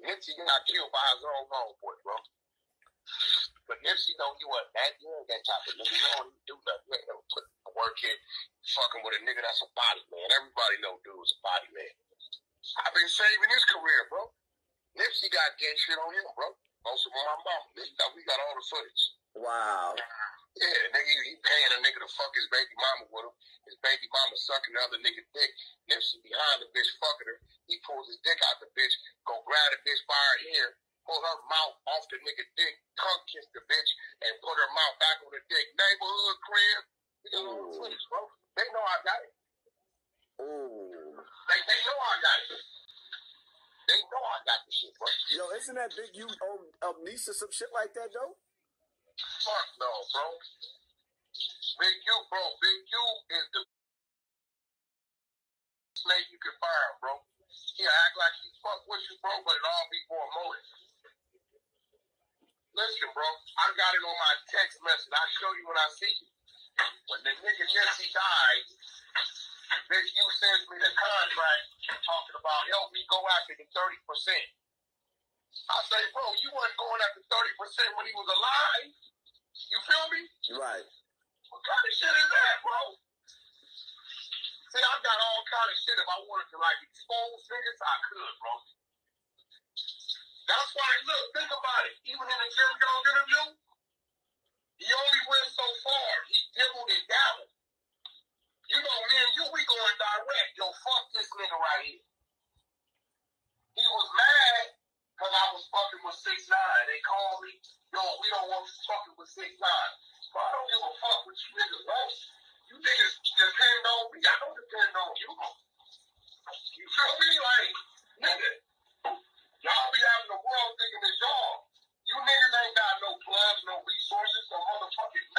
Nipsey got killed by his own homeboy, bro. But Nipsey know you wasn't that. You ain't that type of nigga. You don't even do nothing. You ain't never put work in fucking with a nigga that's a body man. Everybody know dude's a body man. I've been saving his career, bro. Nipsey got gang shit on him, bro. Also, my mama. We got all the footage. Wow. Yeah, nigga, he paying a nigga to fuck his baby mama with him. His baby mama sucking the other nigga dick. Nipsey behind the bitch fucking her. He pulls his dick out the bitch, go grab the bitch by her hair, pull her mouth off the nigga dick, tongue kiss the bitch, and put her mouth back on the dick. Neighborhood crib. We got all the footage, bro. They know I got it. Ooh. They, they know I got it. They know I got the shit, bro. Yo, isn't that big you own um, amnesia some shit like that though? Fuck no, bro. Big U, bro. Big U is the snake you can find, bro. He act like he fuck with you, bro, but it all be for a motive. Listen, bro, I got it on my text message. I'll show you when I see you. When the nigga Nipsey died, bitch, you sends me the contract talking about help me go after the 30%. I say, bro, you wasn't going after 30% when he was alive. You feel me? Right. What kind of shit is that, bro? See, I've got all kind of shit. If I wanted to like expose niggas, I could, bro. That's why, look, think about it. Even in the Jim Jones interview, he only went so far. He dibbled it down. You know, me and you, we going direct. Yo, fuck this nigga right here. He was mad because I was fucking with 6 9 They called me, yo, we don't want you fucking with 6 9 But I don't give niggas want. You niggas depend on me. I don't depend on you. You feel me? Like, nigga, y'all be having the world thinking it's y'all. You niggas ain't got no plugs, no resources, no motherfucking